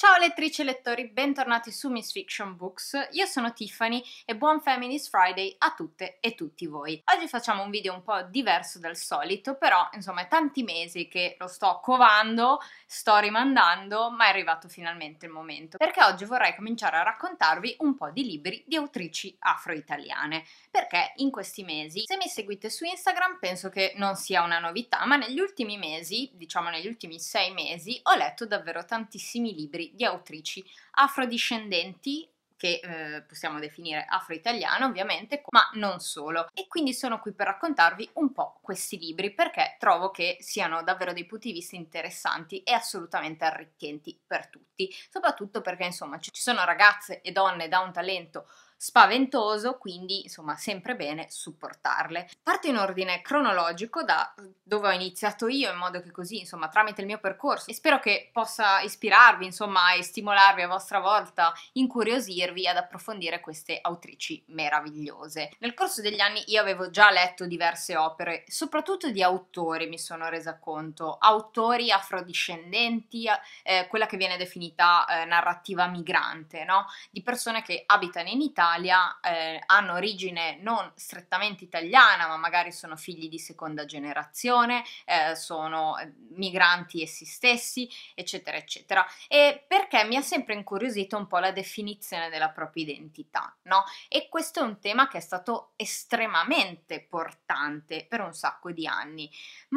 Ciao lettrici e lettori, bentornati su Miss Fiction Books. Io sono Tiffany e buon Feminist Friday a tutte e tutti voi. Oggi facciamo un video un po' diverso dal solito, però insomma è tanti mesi che lo sto covando, sto rimandando, ma è arrivato finalmente il momento. Perché oggi vorrei cominciare a raccontarvi un po' di libri di autrici afro-italiane. Perché in questi mesi, se mi seguite su Instagram, penso che non sia una novità, ma negli ultimi mesi, diciamo negli ultimi sei mesi, ho letto davvero tantissimi libri di autrici afrodiscendenti che eh, possiamo definire afro-italiano ovviamente, ma non solo. E quindi sono qui per raccontarvi un po' questi libri perché trovo che siano davvero dei punti di vista interessanti e assolutamente arricchenti per tutti, soprattutto perché insomma ci sono ragazze e donne da un talento spaventoso, quindi insomma sempre bene supportarle. Parto in ordine cronologico da dove ho iniziato io in modo che così insomma tramite il mio percorso e spero che possa ispirarvi insomma e stimolarvi a vostra volta, incuriosirvi ad approfondire queste autrici meravigliose. Nel corso degli anni io avevo già letto diverse opere, soprattutto di autori mi sono resa conto, autori afrodiscendenti, eh, quella che viene definita eh, narrativa migrante, no? Di persone che abitano in Italia Italia eh, hanno origine non strettamente italiana, ma magari sono figli di seconda generazione, eh, sono eh, migranti essi stessi, eccetera, eccetera. E perché mi ha sempre incuriosito un po' la definizione della propria identità, no? E questo è un tema che è stato estremamente portante per un sacco di anni,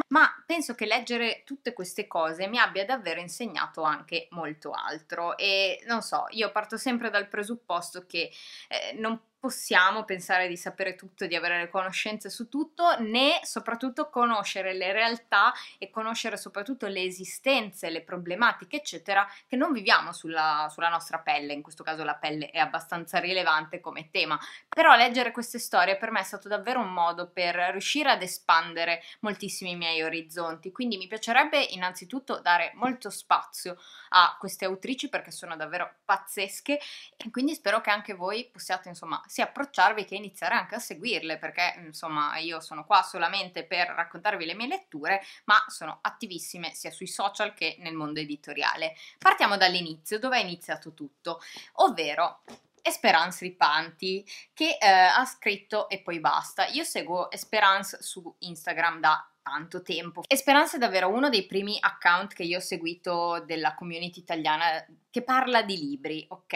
ma penso che leggere tutte queste cose mi abbia davvero insegnato anche molto altro e non so, io parto sempre dal presupposto che eh, non possiamo pensare di sapere tutto, di avere le conoscenze su tutto, né soprattutto conoscere le realtà e conoscere soprattutto le esistenze, le problematiche, eccetera, che non viviamo sulla, sulla nostra pelle. In questo caso la pelle è abbastanza rilevante come tema. Però leggere queste storie per me è stato davvero un modo per riuscire ad espandere moltissimi miei orizzonti. Quindi mi piacerebbe innanzitutto dare molto spazio a queste autrici perché sono davvero pazzesche e quindi spero che anche voi possiate insomma sia approcciarvi che iniziare anche a seguirle, perché insomma io sono qua solamente per raccontarvi le mie letture, ma sono attivissime sia sui social che nel mondo editoriale. Partiamo dall'inizio, dove è iniziato tutto, ovvero Esperance Ripanti che eh, ha scritto e poi basta. Io seguo Esperance su Instagram da tanto tempo. Esperanza è davvero uno dei primi account che io ho seguito della community italiana che parla di libri, ok?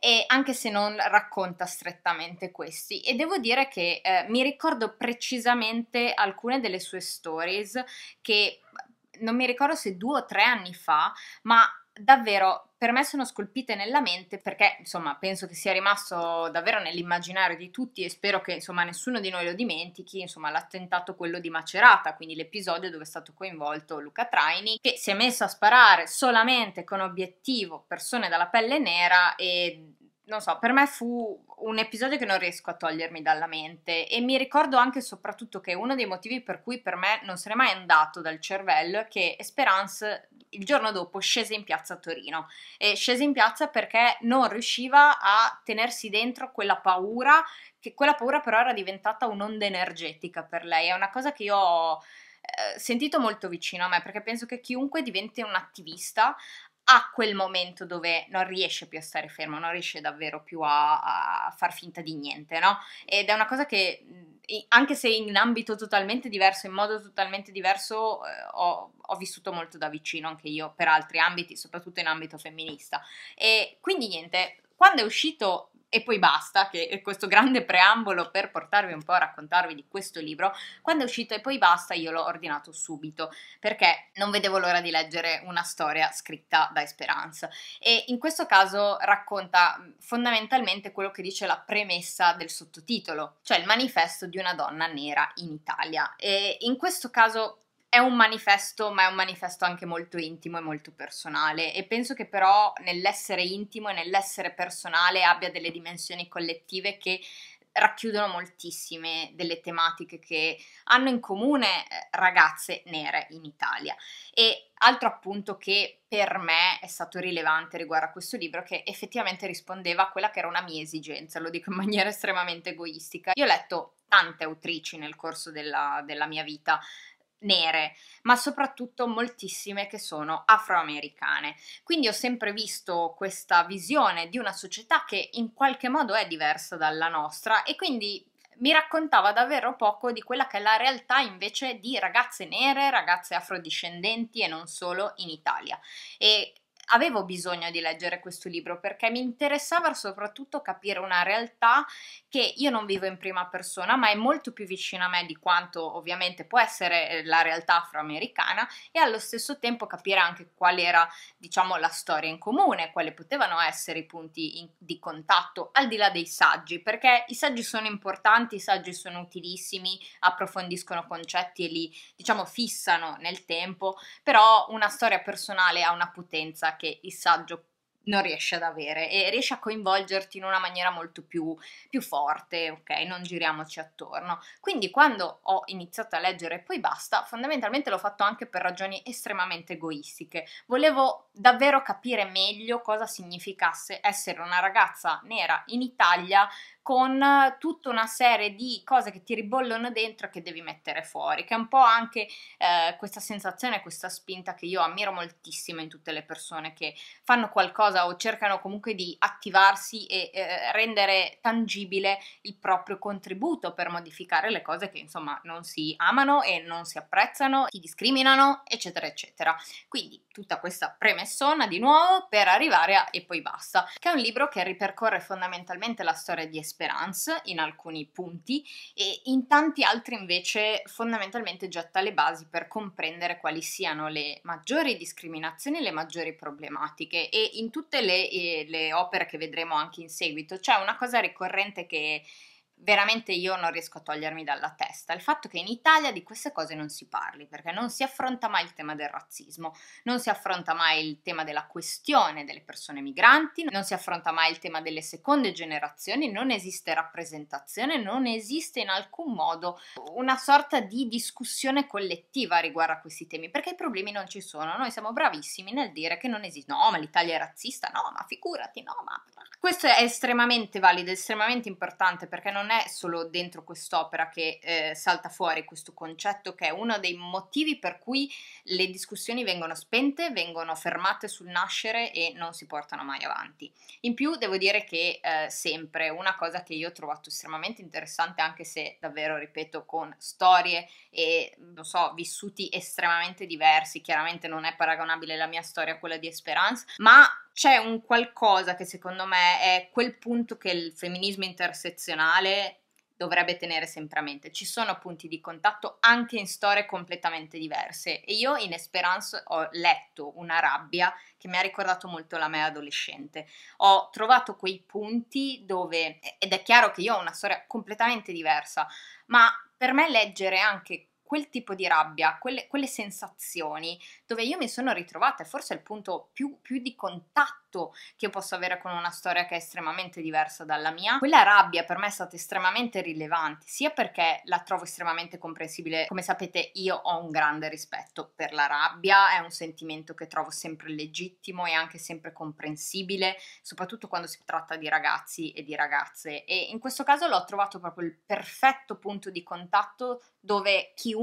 E anche se non racconta strettamente questi. E devo dire che eh, mi ricordo precisamente alcune delle sue stories che non mi ricordo se due o tre anni fa, ma davvero per me sono scolpite nella mente perché insomma penso che sia rimasto davvero nell'immaginario di tutti e spero che insomma nessuno di noi lo dimentichi insomma l'attentato quello di Macerata quindi l'episodio dove è stato coinvolto Luca Traini che si è messo a sparare solamente con obiettivo persone dalla pelle nera e non so, per me fu un episodio che non riesco a togliermi dalla mente e mi ricordo anche e soprattutto che uno dei motivi per cui per me non se n'è mai andato dal cervello è che Esperance il giorno dopo scese in piazza a Torino e scese in piazza perché non riusciva a tenersi dentro quella paura, che quella paura però era diventata un'onda energetica per lei, è una cosa che io ho eh, sentito molto vicino a me perché penso che chiunque diventi un attivista a quel momento dove non riesce più a stare fermo, non riesce davvero più a, a, far finta di niente, no? Ed è una cosa che, anche se in ambito totalmente diverso, in modo totalmente diverso, eh, ho, ho, vissuto molto da vicino anche io per altri ambiti, soprattutto in ambito femminista. E quindi niente, quando è uscito e poi basta, che è questo grande preambolo per portarvi un po' a raccontarvi di questo libro, quando è uscito e poi basta io l'ho ordinato subito perché non vedevo l'ora di leggere una storia scritta da Esperance e in questo caso racconta fondamentalmente quello che dice la premessa del sottotitolo, cioè il manifesto di una donna nera in Italia. E in questo caso è un manifesto, ma è un manifesto anche molto intimo e molto personale e penso che però nell'essere intimo e nell'essere personale abbia delle dimensioni collettive che racchiudono moltissime delle tematiche che hanno in comune eh, ragazze nere in Italia. E altro appunto che per me è stato rilevante riguardo a questo libro che effettivamente rispondeva a quella che era una mia esigenza, lo dico in maniera estremamente egoistica. Io ho letto tante autrici nel corso della, della mia vita, nere, ma soprattutto moltissime che sono afroamericane. Quindi ho sempre visto questa visione di una società che in qualche modo è diversa dalla nostra e quindi mi raccontava davvero poco di quella che è la realtà invece di ragazze nere, ragazze afrodiscendenti e non solo in Italia. E avevo bisogno di leggere questo libro perché mi interessava soprattutto capire una realtà che io non vivo in prima persona, ma è molto più vicina a me di quanto ovviamente può essere eh, la realtà afroamericana e allo stesso tempo capire anche qual era, diciamo, la storia in comune, quali potevano essere i punti in, di contatto al di là dei saggi, perché i saggi sono importanti, i saggi sono utilissimi, approfondiscono concetti e li, diciamo, fissano nel tempo, però una storia personale ha una potenza che il saggio non riesce ad avere e riesce a coinvolgerti in una maniera molto più, più, forte, ok? Non giriamoci attorno. Quindi quando ho iniziato a leggere e poi basta, fondamentalmente l'ho fatto anche per ragioni estremamente egoistiche. Volevo davvero capire meglio cosa significasse essere una ragazza nera in Italia con tutta una serie di cose che ti ribollono dentro e che devi mettere fuori, che è un po' anche eh, questa sensazione, questa spinta che io ammiro moltissimo in tutte le persone che fanno qualcosa o cercano comunque di attivarsi e eh, rendere tangibile il proprio contributo per modificare le cose che insomma non si amano e non si apprezzano, ti discriminano, eccetera, eccetera. Quindi tutta questa premessona di nuovo per arrivare a E poi basta, che è un libro che ripercorre fondamentalmente la storia di Esperance in alcuni punti e in tanti altri invece fondamentalmente getta le basi per comprendere quali siano le maggiori discriminazioni e le maggiori problematiche. E in tutte le, eh, le opere che vedremo anche in seguito c'è una cosa ricorrente che veramente io non riesco a togliermi dalla testa. Il fatto che in Italia di queste cose non si parli, perché non si affronta mai il tema del razzismo, non si affronta mai il tema della questione delle persone migranti, non si affronta mai il tema delle seconde generazioni, non esiste rappresentazione, non esiste in alcun modo una sorta di discussione collettiva riguardo a questi temi, perché i problemi non ci sono, noi siamo bravissimi nel dire che non esiste, no, ma l'Italia è razzista, no, ma figurati, no, ma questo è estremamente valido, estremamente importante perché non è solo dentro quest'opera che eh, salta fuori questo concetto che è uno dei motivi per cui le discussioni vengono spente, vengono fermate sul nascere e non si portano mai avanti. In più devo dire che eh, sempre una cosa che io ho trovato estremamente interessante anche se davvero ripeto con storie e non so vissuti estremamente diversi, chiaramente non è paragonabile la mia storia a quella di Esperance, ma c'è un qualcosa che secondo me è quel punto che il femminismo intersezionale dovrebbe tenere sempre a mente. Ci sono punti di contatto anche in storie completamente diverse e io in Esperance ho letto una rabbia che mi ha ricordato molto la me adolescente. Ho trovato quei punti dove, ed è chiaro che io ho una storia completamente diversa, ma per me leggere anche quel tipo di rabbia, quelle, quelle sensazioni dove io mi sono ritrovata, e forse è il punto più, più di contatto che posso avere con una storia che è estremamente diversa dalla mia. Quella rabbia per me è stata estremamente rilevante, sia perché la trovo estremamente comprensibile. Come sapete, io ho un grande rispetto per la rabbia, è un sentimento che trovo sempre legittimo e anche sempre comprensibile, soprattutto quando si tratta di ragazzi e di ragazze. E in questo caso l'ho trovato proprio il perfetto punto di contatto dove chiunque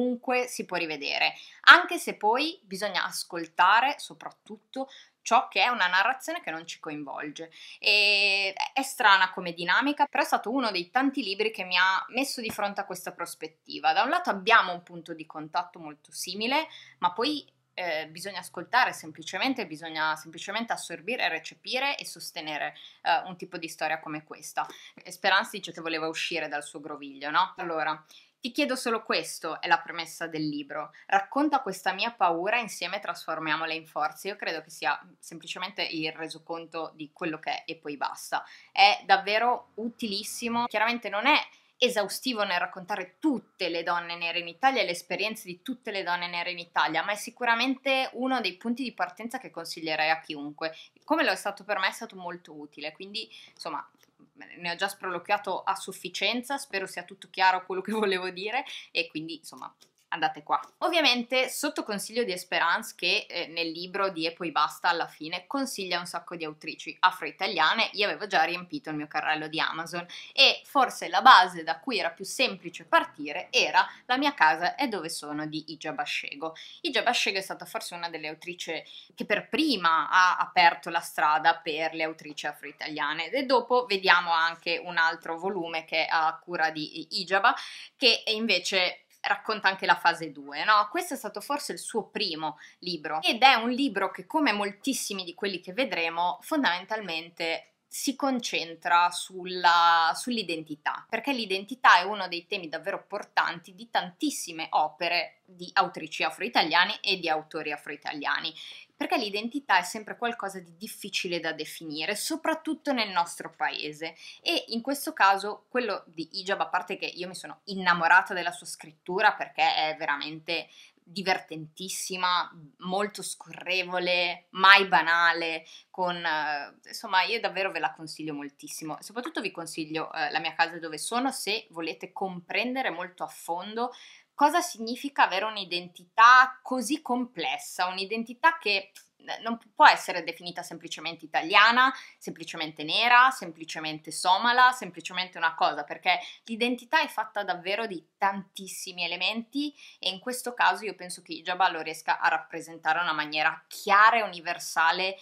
si può rivedere, anche se poi bisogna ascoltare soprattutto ciò che è una narrazione che non ci coinvolge. E è strana come dinamica, però è stato uno dei tanti libri che mi ha messo di fronte a questa prospettiva. Da un lato abbiamo un punto di contatto molto simile, ma poi eh, bisogna ascoltare semplicemente, bisogna semplicemente assorbire, recepire e sostenere eh, un tipo di storia come questa. Speranza dice che voleva uscire dal suo groviglio, no? Allora, ti chiedo solo questo, è la premessa del libro. Racconta questa mia paura insieme trasformiamola in forza. Io credo che sia semplicemente il resoconto di quello che è e poi basta. È davvero utilissimo. Chiaramente non è esaustivo nel raccontare tutte le donne nere in Italia e le esperienze di tutte le donne nere in Italia, ma è sicuramente uno dei punti di partenza che consiglierei a chiunque. Come lo è stato per me è stato molto utile, quindi insomma ne ho già sproloquiato a sufficienza, spero sia tutto chiaro quello che volevo dire e quindi insomma andate qua. Ovviamente sotto consiglio di Esperance che eh, nel libro di E poi basta alla fine consiglia un sacco di autrici afro-italiane, io avevo già riempito il mio carrello di Amazon e forse la base da cui era più semplice partire era La mia casa è dove sono di Ija Bascego. Ija Bascego è stata forse una delle autrici che per prima ha aperto la strada per le autrici afro-italiane e dopo vediamo anche un altro volume che è a cura di Ijaba che invece racconta anche la fase 2, no? Questo è stato forse il suo primo libro ed è un libro che come moltissimi di quelli che vedremo fondamentalmente si concentra sulla, sull'identità, perché l'identità è uno dei temi davvero portanti di tantissime opere di autrici afro-italiani e di autori afro-italiani, perché l'identità è sempre qualcosa di difficile da definire, soprattutto nel nostro paese. E in questo caso quello di Ijab, a parte che io mi sono innamorata della sua scrittura perché è veramente divertentissima, molto scorrevole, mai banale, con eh, insomma io davvero ve la consiglio moltissimo. Soprattutto vi consiglio eh, la mia casa dove sono se volete comprendere molto a fondo cosa significa avere un'identità così complessa, un'identità che non può essere definita semplicemente italiana, semplicemente nera, semplicemente somala, semplicemente una cosa, perché l'identità è fatta davvero di tantissimi elementi e in questo caso io penso che Ijaba lo riesca a rappresentare in una maniera chiara e universale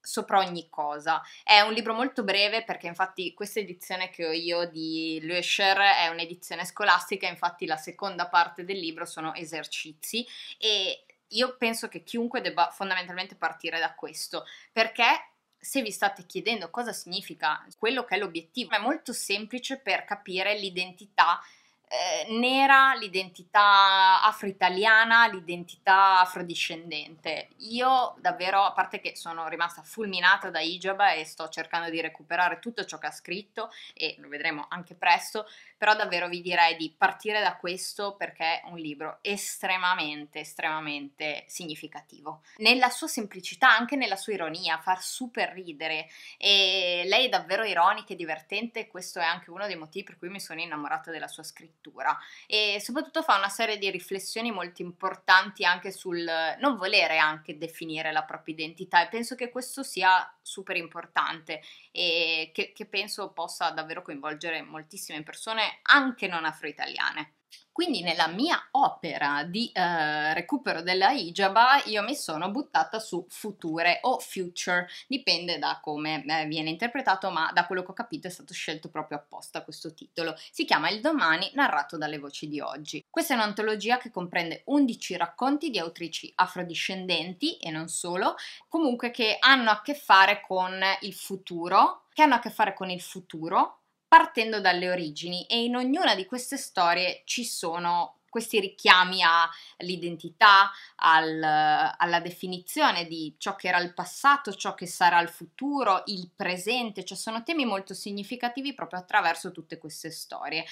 sopra ogni cosa. È un libro molto breve perché infatti questa edizione che ho io di Löscher è un'edizione scolastica, infatti la seconda parte del libro sono esercizi e io penso che chiunque debba fondamentalmente partire da questo, perché se vi state chiedendo cosa significa quello che è l'obiettivo, è molto semplice per capire l'identità eh, nera, l'identità afro-italiana, l'identità afrodiscendente. Io davvero, a parte che sono rimasta fulminata da Ijaba e sto cercando di recuperare tutto ciò che ha scritto e lo vedremo anche presto, però davvero vi direi di partire da questo perché è un libro estremamente, estremamente significativo. Nella sua semplicità, anche nella sua ironia, far super ridere e lei è davvero ironica e divertente questo è anche uno dei motivi per cui mi sono innamorata della sua scrittura e soprattutto fa una serie di riflessioni molto importanti anche sul non volere anche definire la propria identità e penso che questo sia super importante e che, che penso possa davvero coinvolgere moltissime persone anche non afro-italiane. Quindi nella mia opera di eh, recupero della hijaba io mi sono buttata su future o future, dipende da come eh, viene interpretato, ma da quello che ho capito è stato scelto proprio apposta questo titolo. Si chiama Il domani narrato dalle voci di oggi. Questa è un'antologia che comprende 11 racconti di autrici afrodiscendenti e non solo, comunque che hanno a che fare con il futuro, che hanno a che fare con il futuro partendo dalle origini e in ognuna di queste storie ci sono questi richiami all'identità, al, alla definizione di ciò che era il passato, ciò che sarà il futuro, il presente, cioè sono temi molto significativi proprio attraverso tutte queste storie.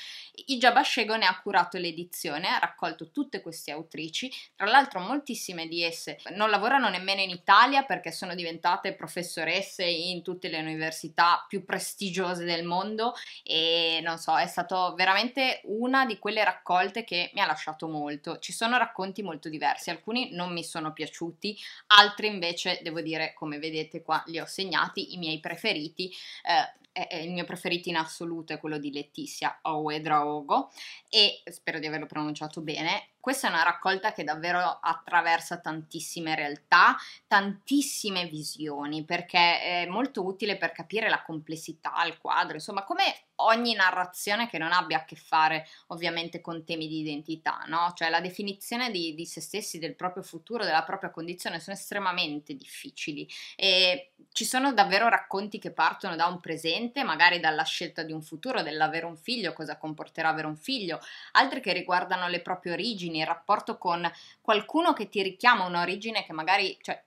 Ija Bascego ne ha curato l'edizione, ha raccolto tutte queste autrici, tra l'altro moltissime di esse non lavorano nemmeno in Italia perché sono diventate professoresse in tutte le università più prestigiose del mondo e non so, è stato veramente una di quelle raccolte che mi ha lasciato molto. Ci sono racconti molto diversi, alcuni non mi sono piaciuti, altri invece devo dire, come vedete qua li ho segnati, i miei preferiti. Eh, il mio preferito in assoluto è quello di Letizia Owedraogo e spero di averlo pronunciato bene. Questa è una raccolta che davvero attraversa tantissime realtà, tantissime visioni, perché è molto utile per capire la complessità al quadro, insomma, come ogni narrazione che non abbia a che fare ovviamente con temi di identità, no? Cioè la definizione di, di se stessi, del proprio futuro, della propria condizione sono estremamente difficili e ci sono davvero racconti che partono da un presente, magari dalla scelta di un futuro, dell'avere un figlio, cosa comporterà avere un figlio, altri che riguardano le proprie origini, il rapporto con qualcuno che ti richiama un'origine che magari, cioè,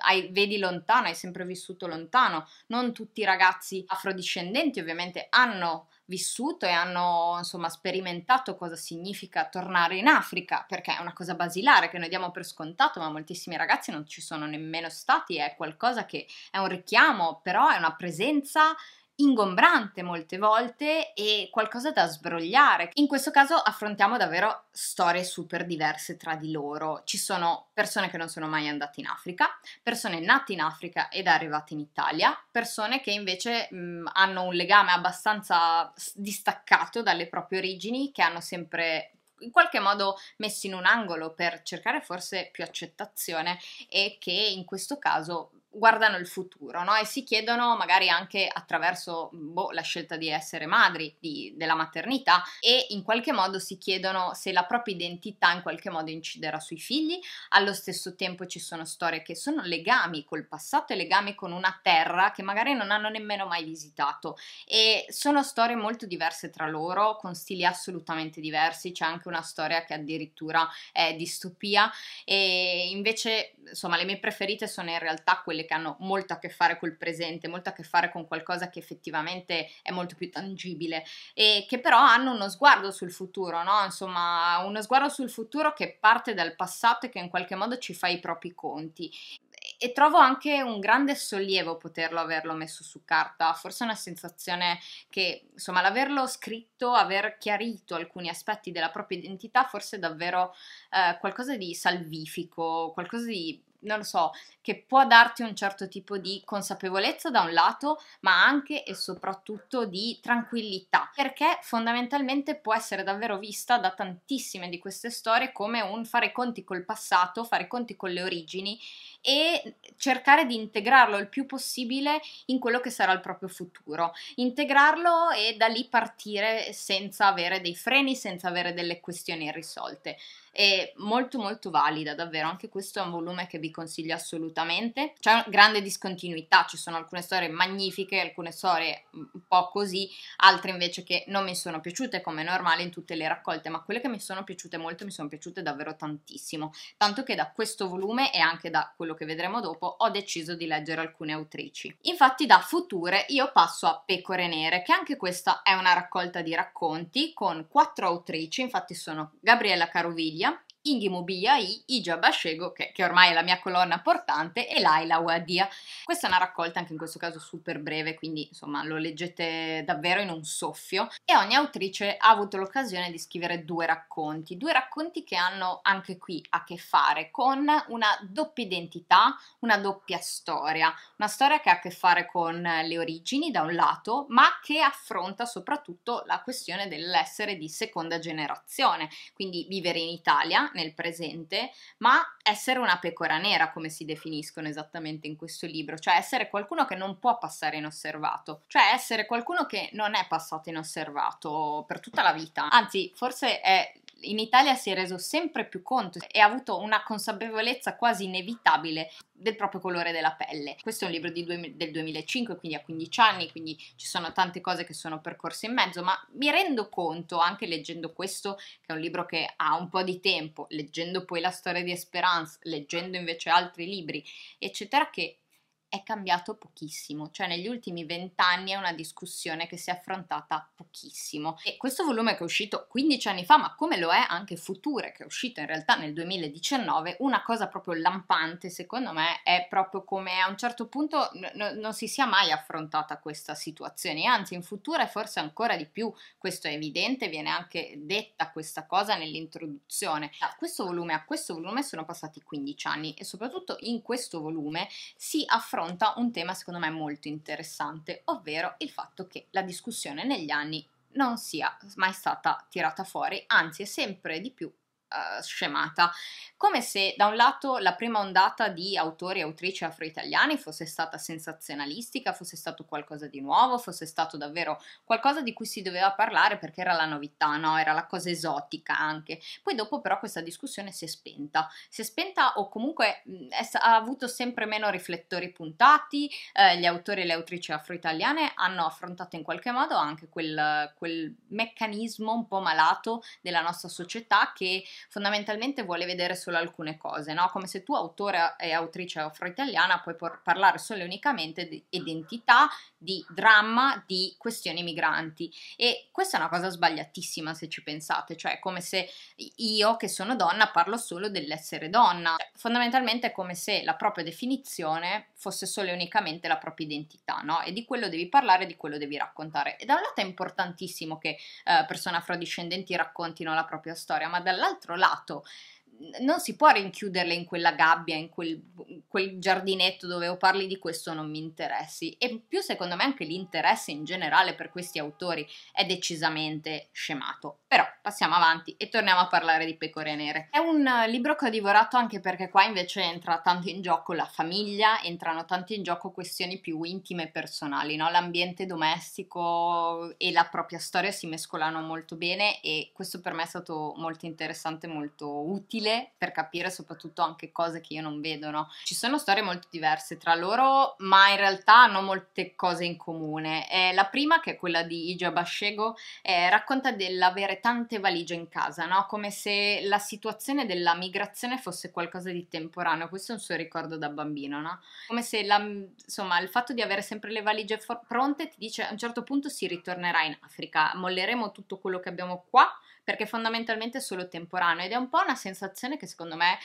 hai, vedi lontano, hai sempre vissuto lontano. Non tutti i ragazzi afrodiscendenti ovviamente hanno vissuto e hanno insomma sperimentato cosa significa tornare in Africa, perché è una cosa basilare che noi diamo per scontato, ma moltissimi ragazzi non ci sono nemmeno stati, è qualcosa che è un richiamo, però è una presenza ingombrante molte volte e qualcosa da sbrogliare. In questo caso affrontiamo davvero storie super diverse tra di loro. Ci sono persone che non sono mai andate in Africa, persone nate in Africa ed arrivate in Italia, persone che invece mh, hanno un legame abbastanza distaccato dalle proprie origini, che hanno sempre in qualche modo messi in un angolo per cercare forse più accettazione e che in questo caso guardano il futuro no? e si chiedono magari anche attraverso boh, la scelta di essere madri, di, della maternità e in qualche modo si chiedono se la propria identità in qualche modo inciderà sui figli, allo stesso tempo ci sono storie che sono legami col passato e legami con una terra che magari non hanno nemmeno mai visitato. E sono storie molto diverse tra loro con stili assolutamente diversi, c'è anche una storia che addirittura è distopia. E invece insomma le mie preferite sono in realtà quelle quelle che hanno molto a che fare col presente, molto a che fare con qualcosa che effettivamente è molto più tangibile e che però hanno uno sguardo sul futuro, no? Insomma, uno sguardo sul futuro che parte dal passato e che in qualche modo ci fa i propri conti e trovo anche un grande sollievo poterlo averlo messo su carta, forse una sensazione che insomma l'averlo scritto, aver chiarito alcuni aspetti della propria identità, forse è davvero eh, qualcosa di salvifico, qualcosa di non lo so, che può darti un certo tipo di consapevolezza da un lato, ma anche e soprattutto di tranquillità, perché fondamentalmente può essere davvero vista da tantissime di queste storie come un fare conti col passato, fare conti con le origini e cercare di integrarlo il più possibile in quello che sarà il proprio futuro. Integrarlo e da lì partire senza avere dei freni, senza avere delle questioni irrisolte. È molto molto valida, davvero. Anche questo è un volume che vi consiglio assolutamente. C'è una grande discontinuità, ci sono alcune storie magnifiche, alcune storie un po' così, altre invece che non mi sono piaciute come normale in tutte le raccolte, ma quelle che mi sono piaciute molto mi sono piaciute davvero tantissimo. Tanto che da questo volume e anche da quello quello che vedremo dopo, ho deciso di leggere alcune autrici. Infatti da Future io passo a Pecore Nere, che anche questa è una raccolta di racconti con quattro autrici, infatti sono Gabriella Caroviglia, Inghi Mubiai, Ija Bashego, che, che, ormai è la mia colonna portante, e Laila Wadia. Questa è una raccolta anche in questo caso super breve, quindi insomma lo leggete davvero in un soffio. E ogni autrice ha avuto l'occasione di scrivere due racconti, due racconti che hanno anche qui a che fare con una doppia identità, una doppia storia, una storia che ha a che fare con le origini da un lato, ma che affronta soprattutto la questione dell'essere di seconda generazione, quindi vivere in Italia nel presente, ma essere una pecora nera, come si definiscono esattamente in questo libro, cioè essere qualcuno che non può passare inosservato, cioè essere qualcuno che non è passato inosservato per tutta la vita, anzi forse è in Italia si è reso sempre più conto e ha avuto una consapevolezza quasi inevitabile del proprio colore della pelle. Questo è un libro due, del 2005, quindi ha 15 anni, quindi ci sono tante cose che sono percorse in mezzo, ma mi rendo conto, anche leggendo questo, che è un libro che ha un po' di tempo, leggendo poi la storia di Esperance, leggendo invece altri libri, eccetera, che è cambiato pochissimo, cioè negli ultimi vent'anni è una discussione che si è affrontata pochissimo. E questo volume che è uscito 15 anni fa, ma come lo è anche Future, che è uscito in realtà nel 2019, una cosa proprio lampante secondo me è proprio come a un certo punto n- non si sia mai affrontata questa situazione, anzi in Future forse ancora di più, questo è evidente, viene anche detta questa cosa nell'introduzione. Da questo volume a questo volume sono passati 15 anni e soprattutto in questo volume si affronta affronta un tema secondo me molto interessante, ovvero il fatto che la discussione negli anni non sia mai stata tirata fuori, anzi è sempre di più uh, scemata, come se da un lato la prima ondata di autori e autrici afro-italiani fosse stata sensazionalistica, fosse stato qualcosa di nuovo, fosse stato davvero qualcosa di cui si doveva parlare perché era la novità, no? era la cosa esotica anche. Poi dopo però questa discussione si è spenta, si è spenta o comunque è, ha avuto sempre meno riflettori puntati, eh, gli autori e le autrici afro-italiane hanno affrontato in qualche modo anche quel, quel meccanismo un po' malato della nostra società che fondamentalmente vuole vedere solo alcune cose, no? Come se tu autore e autrice afro-italiana puoi parlare solo e unicamente di identità, di dramma, di questioni migranti e questa è una cosa sbagliatissima se ci pensate, cioè come se io che sono donna parlo solo dell'essere donna, cioè, fondamentalmente è come se la propria definizione fosse solo e unicamente la propria identità, no? E di quello devi parlare, di quello devi raccontare. E da un lato è importantissimo che eh, persone afrodiscendenti raccontino la propria storia, ma dall'altro lato non si può rinchiuderle in quella gabbia, in quel, quel, giardinetto dove o parli di questo non mi interessi. E più secondo me anche l'interesse in generale per questi autori è decisamente scemato. Però passiamo avanti e torniamo a parlare di Pecore Nere. È un libro che ho divorato anche perché qua invece entra tanto in gioco la famiglia, entrano tanto in gioco questioni più intime e personali, no? l'ambiente domestico e la propria storia si mescolano molto bene e questo per me è stato molto interessante, molto utile per capire soprattutto anche cose che io non vedo, no? Ci sono storie molto diverse tra loro, ma in realtà hanno molte cose in comune. Eh, la prima, che è quella di Ija Bashego, eh, racconta dell'avere tante valigie in casa, no? Come se la situazione della migrazione fosse qualcosa di temporaneo. Questo è un suo ricordo da bambino, no? Come se la, insomma, il fatto di avere sempre le valigie for- pronte ti dice a un certo punto si ritornerà in Africa, molleremo tutto quello che abbiamo qua perché fondamentalmente è solo temporaneo ed è un po' una sensazione che secondo me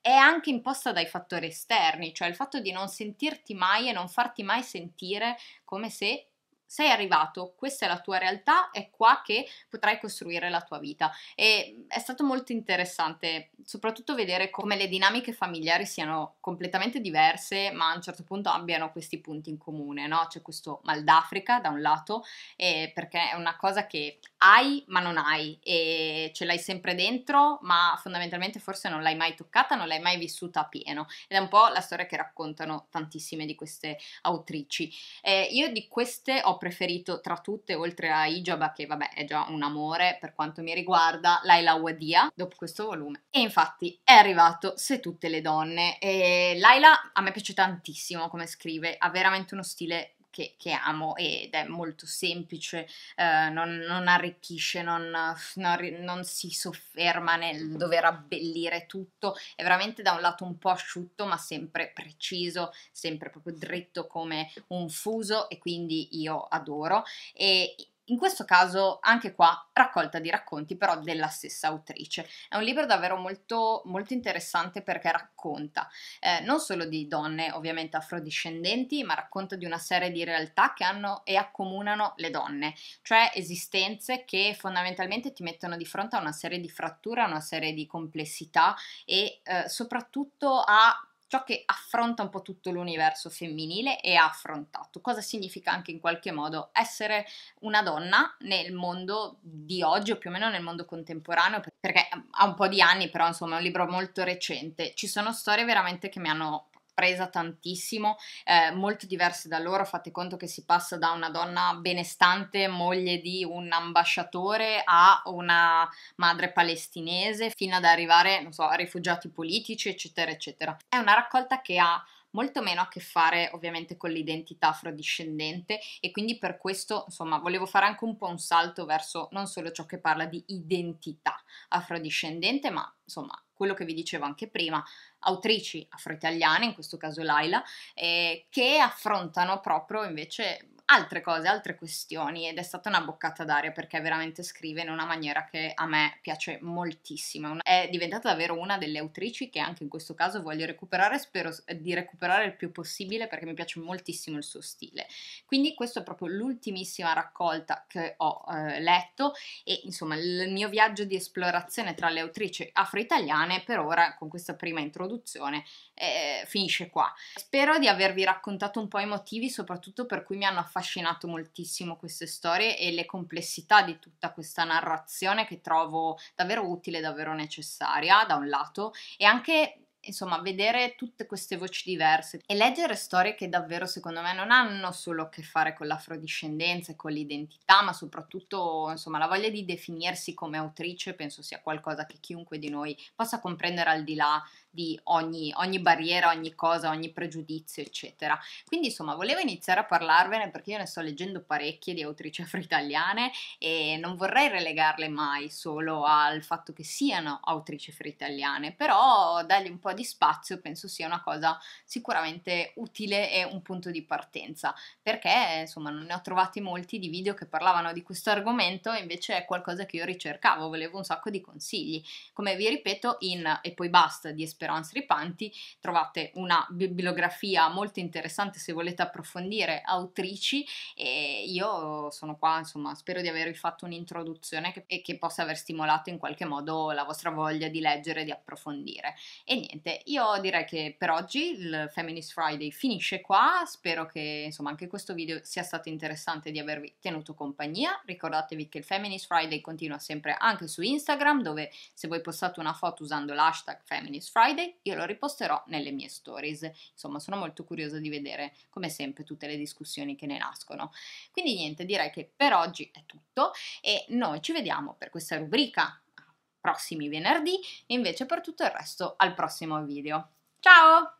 è anche imposta dai fattori esterni, cioè il fatto di non sentirti mai e non farti mai sentire come se sei arrivato, questa è la tua realtà, è qua che potrai costruire la tua vita. E è stato molto interessante, soprattutto vedere come le dinamiche familiari siano completamente diverse, ma a un certo punto abbiano questi punti in comune, no? C'è questo mal d'Africa da un lato, eh, perché è una cosa che hai ma non hai e ce l'hai sempre dentro, ma fondamentalmente forse non l'hai mai toccata, non l'hai mai vissuta a pieno. Ed è un po' la storia che raccontano tantissime di queste autrici. Eh, io di queste ho preferito tra tutte, oltre a Ijaba, che vabbè è già un amore per quanto mi riguarda, Laila Wadia, dopo questo volume. E infatti è arrivato Se tutte le donne. E Laila a me piace tantissimo come scrive, ha veramente uno stile che, che, amo ed è molto semplice, eh, non, non, arricchisce, non, non, non, si sofferma nel dover abbellire tutto, è veramente da un lato un po' asciutto ma sempre preciso, sempre proprio dritto come un fuso e quindi io adoro. E in questo caso, anche qua, raccolta di racconti però della stessa autrice. È un libro davvero molto, molto interessante perché racconta eh, non solo di donne ovviamente afrodiscendenti, ma racconta di una serie di realtà che hanno e accomunano le donne, cioè esistenze che fondamentalmente ti mettono di fronte a una serie di fratture, a una serie di complessità e eh, soprattutto a ciò che affronta un po' tutto l'universo femminile e ha affrontato. Cosa significa anche in qualche modo essere una donna nel mondo di oggi o più o meno nel mondo contemporaneo, perché ha un po' di anni, però insomma è un libro molto recente. Ci sono storie veramente che mi hanno presa tantissimo, eh, molto diverse da loro, fate conto che si passa da una donna benestante, moglie di un ambasciatore, a una madre palestinese, fino ad arrivare, non so, a rifugiati politici, eccetera, eccetera. È una raccolta che ha molto meno a che fare ovviamente con l'identità afrodiscendente e quindi per questo insomma volevo fare anche un po' un salto verso non solo ciò che parla di identità afrodiscendente ma insomma quello che vi dicevo anche prima, autrici afro-italiane, in questo caso Laila, eh, che affrontano proprio invece altre cose, altre questioni ed è stata una boccata d'aria perché veramente scrive in una maniera che a me piace moltissimo. È diventata davvero una delle autrici che anche in questo caso voglio recuperare, spero di recuperare il più possibile perché mi piace moltissimo il suo stile. Quindi questa è proprio l'ultimissima raccolta che ho eh, letto e insomma il mio viaggio di esplorazione tra le autrici afro-italiane per ora con questa prima introduzione eh, finisce qua. Spero di avervi raccontato un po' i motivi soprattutto per cui mi hanno affascinato affascinato moltissimo queste storie e le complessità di tutta questa narrazione che trovo davvero utile, davvero necessaria da un lato e anche insomma, vedere tutte queste voci diverse e leggere storie che davvero secondo me non hanno solo a che fare con l'afrodiscendenza e con l'identità, ma soprattutto, insomma, la voglia di definirsi come autrice penso sia qualcosa che chiunque di noi possa comprendere al di là di ogni, ogni barriera, ogni cosa, ogni pregiudizio, eccetera. Quindi insomma volevo iniziare a parlarvene perché io ne sto leggendo parecchie di autrici afro-italiane e non vorrei relegarle mai solo al fatto che siano autrici afro-italiane, però dargli un po' di spazio penso sia una cosa sicuramente utile e un punto di partenza, perché insomma non ne ho trovati molti di video che parlavano di questo argomento invece è qualcosa che io ricercavo, volevo un sacco di consigli. Come vi ripeto, in E poi basta di Esperance Ripanti trovate una bibliografia molto interessante se volete approfondire autrici e io sono qua, insomma, spero di avervi fatto un'introduzione che, e che possa aver stimolato in qualche modo la vostra voglia di leggere e di approfondire. E niente, io direi che per oggi il Feminist Friday finisce qua, spero che insomma anche questo video sia stato interessante di avervi tenuto compagnia, ricordatevi che il Feminist Friday continua sempre anche su Instagram dove se voi postate una foto usando l'hashtag Feminist Friday io lo riposterò nelle mie stories, insomma sono molto curiosa di vedere come sempre tutte le discussioni che ne nascono. Quindi niente, direi che per oggi è tutto e noi ci vediamo per questa rubrica prossimi venerdì e invece per tutto il resto al prossimo video. Ciao!